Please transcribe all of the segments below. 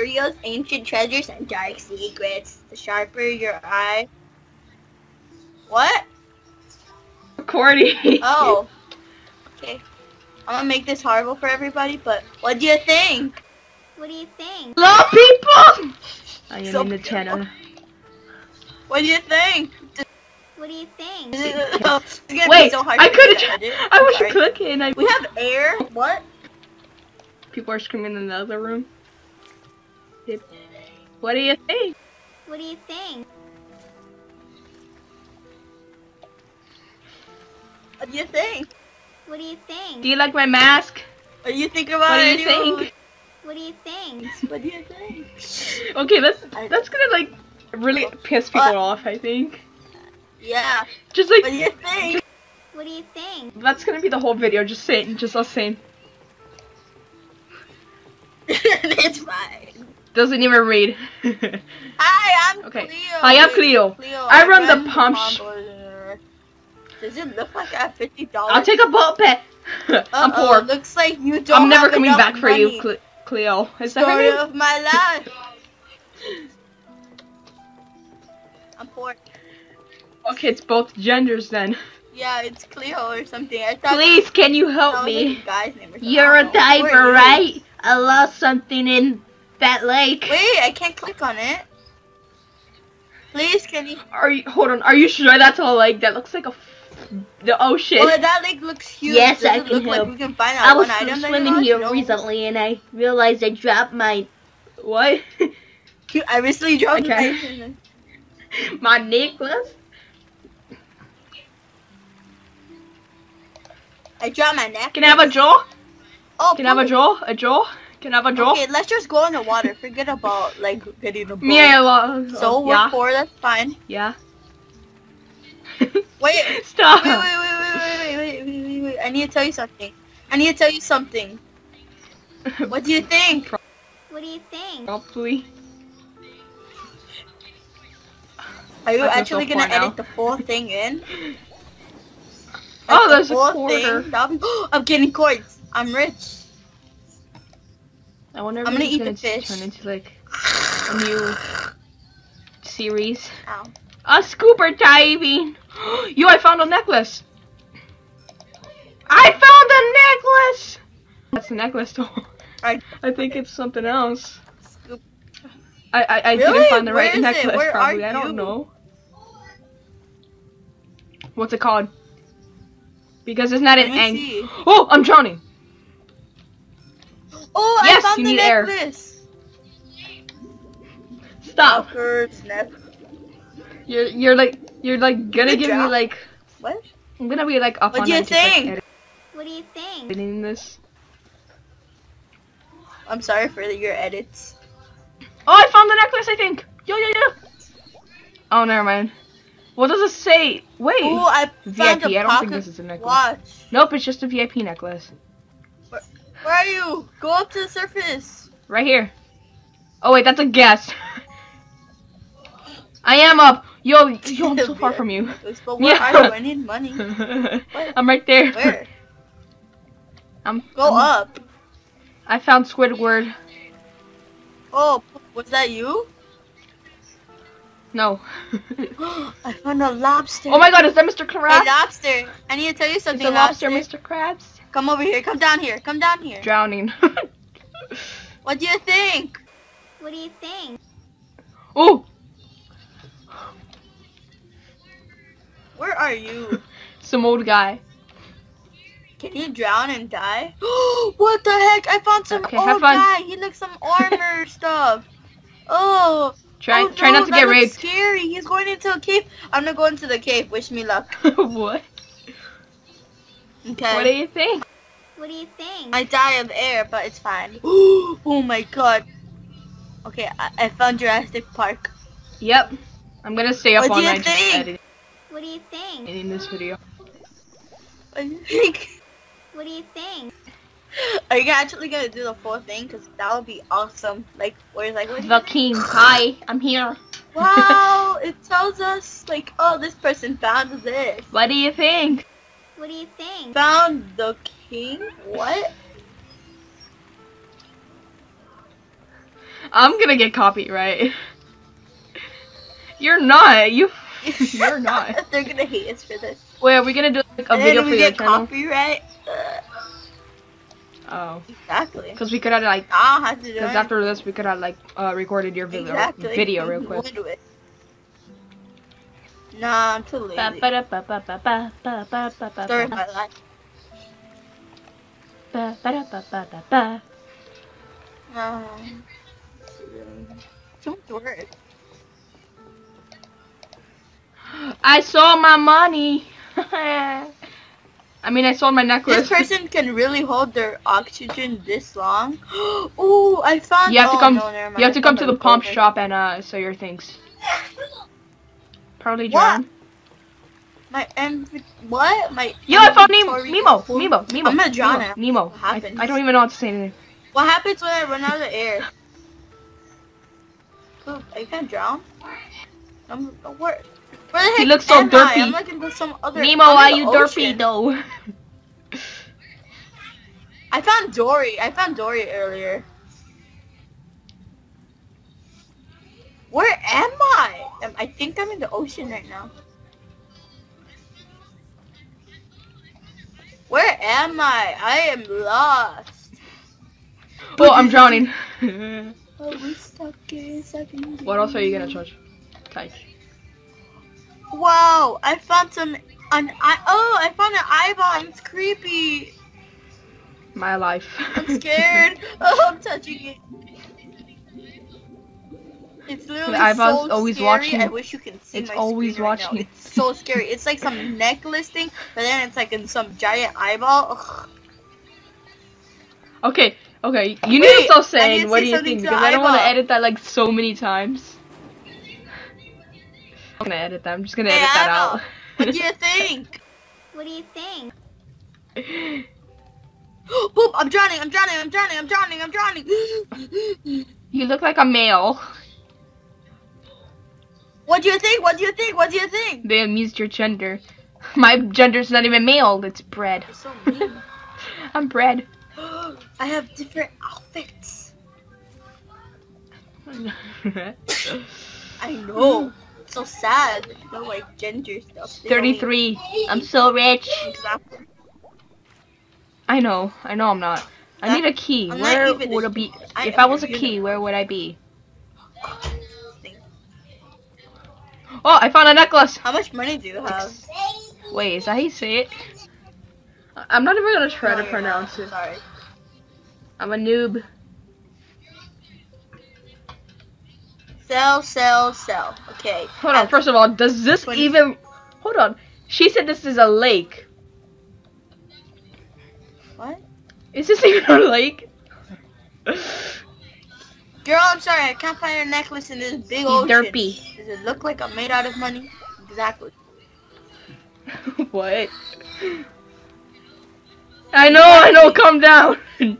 Curios, ancient treasures, and dark secrets. The sharper your eye. What? Recording. Oh. Okay. I'm gonna make this horrible for everybody, but what do you think? What do you think? Hello, people. I am So in the channel. What do you think? What do you think? Wait, so I could to have. edit. I was Sorry. clicking. I. We have air. What? People are screaming in the other room. Yep. What do you think? What do you think? What do you think? What do you think? Do you like my mask? What do you think about What do it? you think? What do you think? What do you think? Okay, that's that's gonna like really piss people What? off. I think. Yeah. Just like What do you think? What do you think? that's gonna be the whole video. Just saying, just us saying. it's fine. Doesn't even read. Hi, I'm Okay. Cleo. Hi, I'm Cleo. Cleo. I run the pump Does it look like I have fifty dollars? I'll take a bullet pet. I'm Uh-oh, poor. Looks like you don't. I'm never have coming back for you, Cle- Cleo. Is that her Story name? of my life. I'm poor. Okay, it's both genders then. Yeah, it's Cleo or something. I thought Please, can you help like me? a guy's name or. You're a don't know. Who are diver, right? I lost something in that lake. Wait, I can't click on it. Please, can you? Are you? Hold on. Are you sure that's a lake? That looks like a. F- the ocean. Oh, that lake looks huge. Yes, Does I it can help. Like we can find out I was one item that you swimming here No. recently and I realized I dropped my. What? I recently dropped Okay. my my necklace. I dropped my neck. Can I have a jaw? Oh, Can I have a jaw? A jaw? Can I have a jaw? Okay, let's just go in the water. Forget about like getting a boat. Oh, yeah, well, So we're yeah, poor. That's fine. yeah. Wait. Stop. Wait, wait, wait, wait, wait, wait, wait, wait, wait. I need to tell you something. I need to tell you something. What do you think? What do you think? Probably. Are you actually so gonna poor now. edit the full thing in? Oh, Like, the there's a quarter. thing? Be- I'm getting coins. I'm rich. I wonder if I'm gonna it's eat gonna the fish. turn into like a new series. Ow. A scuba diving. Yo, I found a necklace. I found a necklace. That's a necklace though. I- I think it's something else. Scoop. I I, I Really? didn't find the Where right necklace. Probably. I don't know. What's it called? Because it's not Let an ang. see. Oh, I'm drowning. Oh, Yes, I found you the need air. necklace. Stop. Fuckers, neck- You're you're like you're like gonna Good give me like What? I'm gonna be like up What on do you it, just, like, think? What do you think? editing this. I'm sorry for your edits. Oh, I found the necklace. I think. Yo yo yo. Oh, never mind. What does it say? Wait. Oh, I found VIP. a I don't think this is a necklace. watch. Nope, it's just a VIP necklace. Where are you? Go up to the surface. Right here. Oh wait, that's a guess. I am up. Yo, yo, I'm so far from you. But where Yeah. are you? I need money. I'm right there. Where? I'm Go I'm- up. I found Squidward. Oh, was that you? No. I found a lobster. oh my God, is that Mr. Hey, Krabs? lobster. I need to tell you something, the lobster lobster. Mr. Krabs? Come over here. Come down here. Come down here. Drowning. What do you think? What do you think? oh, Where are you? some old guy. Can you drown and die? what the heck? I found some Okay, old fun. guy. He looks some armor stuff. Oh. Try, oh, try no, not to get looks raped. Scary. He's going into a cave. I'm gonna go into the cave. Wish me luck. what? Okay. What do you think? What do you think? I die of air, but it's fine. oh my god. Okay, I, I found Jurassic Park. Yep. I'm gonna stay up What all do you night just think? editing, What do you think? In this video. What do you think? What do you think? Are you actually gonna do the full thing? Cause that would be awesome. Like, where's like, what do you The king. Hi, I'm here. Wow, it tells us like, oh, this person found this. What do you think? What do you think? Found the king? What? I'm gonna get copyright. You're not. You. You're not. They're gonna hate us for this. Wait, are we gonna do like, a and video then for we your get channel? copyright. Oh. Exactly. Because we could have like. I don't have to do it. Because after this, we could have like uh, recorded your video exactly. video real quick. We'll do it. Nah, I'm too lazy. Ba, ba, da, ba, ba, ba, ba, ba, ba, ba, ba, Story of my life. Ba, ba, da, ba, ba, ba, ba. Um, too much work. I sold my money. I mean, I sold my necklace. This person can really hold their oxygen this long. Ooh, I found. You have to oh, come. No, you have to come to the pump shop and uh, sell your things. Probably? John. My inv- what? My Yo, I found Nemo. Nemo. Nemo. Nemo. I'm gonna drown Nemo. Nemo. What I, happens? I don't even know what to say anything. What happens when I run out of air? Poop. I can't drown. I'm where? Where the heck He looks so am I? derpy. I'm looking for some other. Nemo, why in you the derpy ocean. though? I found Dory. I found Dory earlier. Where am I? Think I'm in the ocean right now. Where am I? I am lost. oh, I'm drowning. Oh, we stuck in second. what else are you gonna charge? Touch. Wow, I found some. An I oh, I found an eyeball. It's creepy. My life. I'm scared. oh, I'm touching it. It's literally The eyeball's so always scary. watching- I wish you can see it's my always screen right now. watching. It's so scary. It's like some necklace thing, but then it's like in some giant eyeball. Ugh. Okay, okay. You need Wait, to stop saying what say do you think because I don't want to edit that like so many times. I'm gonna edit that. I'm just gonna Hey, edit that eyeball, out. What do you think? What do you think? out. Poop! I'm drowning! I'm drowning! I'm drowning! I'm drowning! I'm drowning! you look like a male. What do you think? What do you think? What do you think? They amused your gender. My gender's not even male. It's bred. You're so. I'm bred. I have different outfits. I know. It's so sad. that you don't like gender stuff. They only- 33. I'm so rich. Exactly. I know. I know I'm not. I That- need a key. I'm Where would a- it be? I If am I was a key, unicorn. where would I be? Oh, I found a necklace. How much money do you have? Wait, is that how you say it? I'm not even gonna try No, to pronounce not. it. Sorry. I'm a noob. Sell, sell, sell. Okay. Hold on. First of all, does this 20 even? Hold on. She said this is a lake. What? Is this even a lake? Girl, I'm sorry. I can't find your necklace in this big old ocean. derpy. Does it look like I'm made out of money? Exactly. what? I know, I know. Calm down.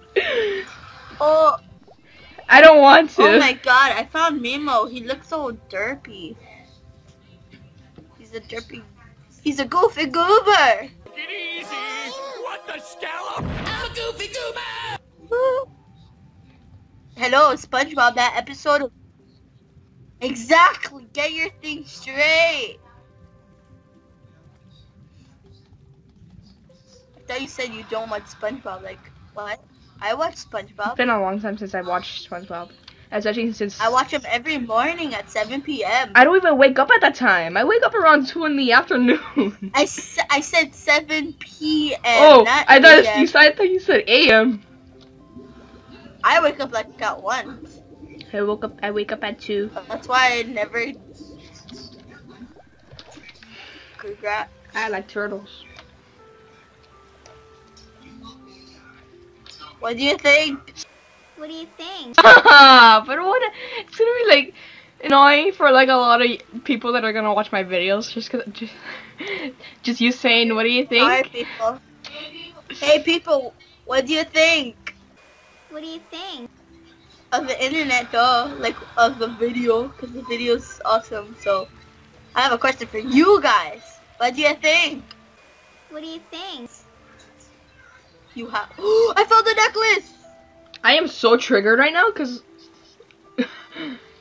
Oh, I don't want to. oh my god. I found Mimo. He looks so derpy. He's a derpy. He's a goofy goober. Get easy! What the scallop? I'm a goofy goober! Hello, SpongeBob. That episode. Of... Exactly. Get your thing straight. I thought you said you don't watch SpongeBob. Like what? I watch SpongeBob. It's been a long time since I watched SpongeBob. Especially since I watch him every morning at 7 p.m. I don't even wake up at that time. I wake up around two in the afternoon. I, s- I said 7 p.m. oh, I thought you said I thought you said a.m. I wake up like at 1. I woke up. I wake up at two. That's why I never. Congrats. I like turtles. What do you think? What do you think? but what? It's gonna be like annoying for like a lot of people that are gonna watch my videos just cause just, just you saying what do you think? Alright, people. Hey, people. What do you think? What do you think? Of the internet, though. Like, of the video. Because the video's awesome. So, I have a question for you guys. What do you think? What do you think? You have. I found the necklace! I am so triggered right now because no,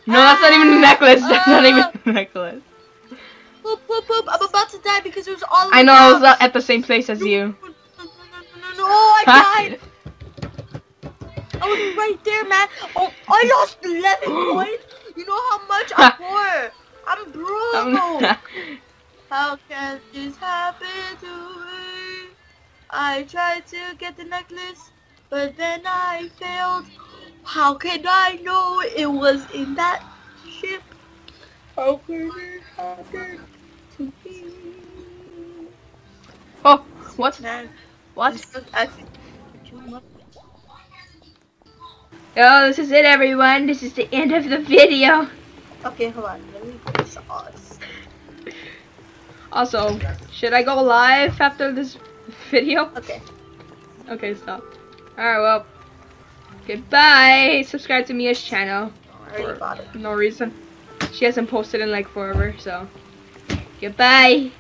that's not even a necklace. That's not even a necklace. Poop, poop, poop. I'm about to die because it was all. I know I was at the same place as you. No, no, no, no, I died. I was right there, man. Oh, I lost 11 points. You know how much I'm poor. I'm broke. how can this happen to me? I tried to get the necklace, but then I failed. How can I know it was in that ship? How could it happen to me? Oh, what? Man, What? Oh, this is it, everyone. This is the end of the video. Okay, hold on. Let me put sauce. Also, should I go live after this video? Okay. Okay, stop. Alright, well. Goodbye. Subscribe to Mia's channel. I already bought it. For no reason. She hasn't posted in like forever, so. Goodbye.